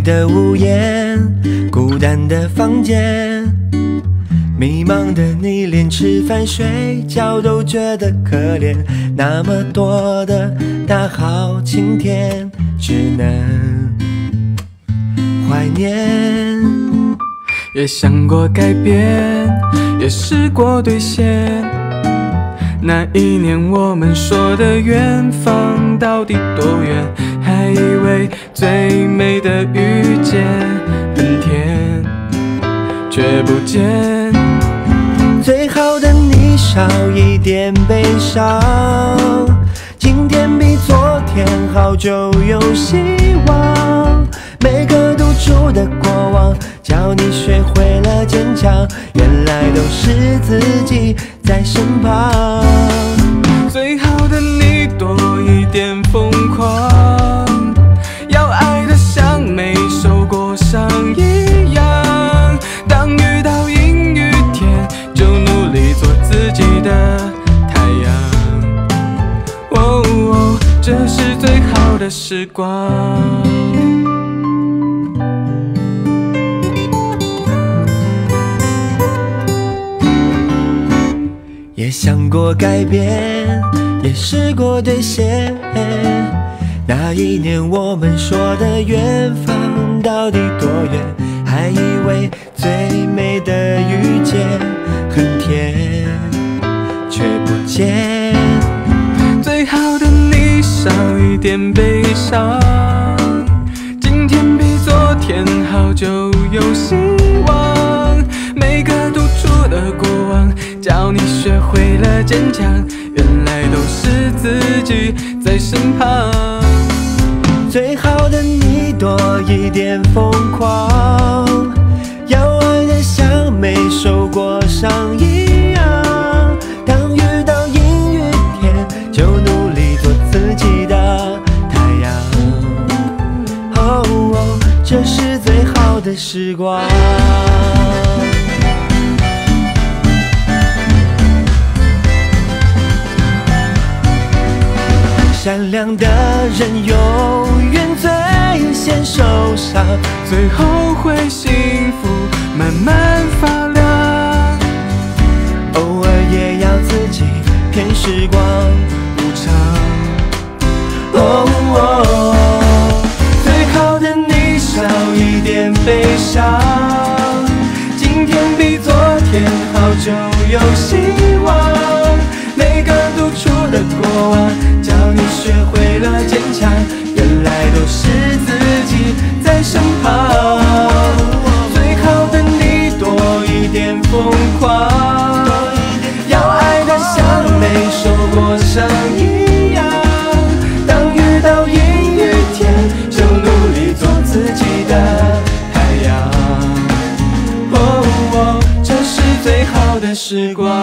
的屋檐，孤单的房间，迷茫的你连吃饭睡觉都觉得可怜。那么多的大好晴天，只能怀念。也想过改变，也试过兑现。那一年我们说的远方到底多远？还以为最美的遇见很甜，却不见。最好的你少一点悲伤，今天比昨天好就有希望。每个独处的过往，教你学会了坚强。原来都是自己在身旁。最好的你多一点疯狂，要爱的像没受过伤一样。当遇到阴雨天，就努力做自己的太阳。哦哦，这是最好的时光。想过改变，也试过兑现。那一年我们说的远方到底多远？还以为最美的遇见很甜，却不见。最好的你少一点悲伤，今天比昨天好就有希教你学会了坚强，原来都是自己在身旁。最好的你多一点疯狂，要爱的像没受过伤一样。当遇到阴雨天，就努力做自己的太阳。哦，这是最好的时光。善良的人永远最先受伤，最后会幸福慢慢发亮。偶尔也要自己骗时光无常。哦，最好的你少一点悲伤，今天比昨天好就有希望最好的你，多一点疯狂，要爱得像没受过伤一样。当遇到阴雨天，就努力做自己的太阳。哦，这是最好的时光。